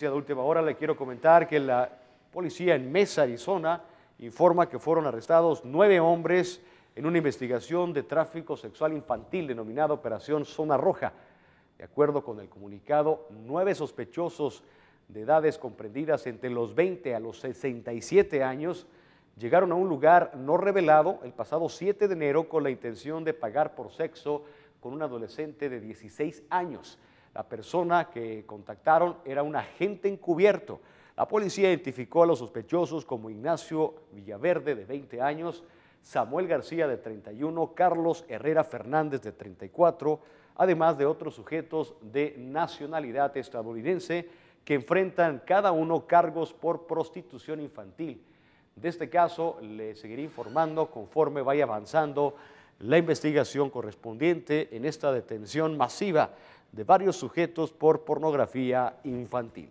de última hora le quiero comentar que la policía en Mesa, Arizona, informa que fueron arrestados nueve hombres en una investigación de tráfico sexual infantil denominada Operación Zona Roja. De acuerdo con el comunicado, nueve sospechosos de edades comprendidas entre los 20 a los 67 años llegaron a un lugar no revelado el pasado 7 de enero con la intención de pagar por sexo con un adolescente de 16 años. La persona que contactaron era un agente encubierto. La policía identificó a los sospechosos como Ignacio Villaverde, de 20 años, Samuel García, de 31, Carlos Herrera Fernández, de 34, además de otros sujetos de nacionalidad estadounidense que enfrentan cada uno cargos por prostitución infantil. De este caso le seguiré informando conforme vaya avanzando la investigación correspondiente en esta detención masiva de varios sujetos por pornografía infantil.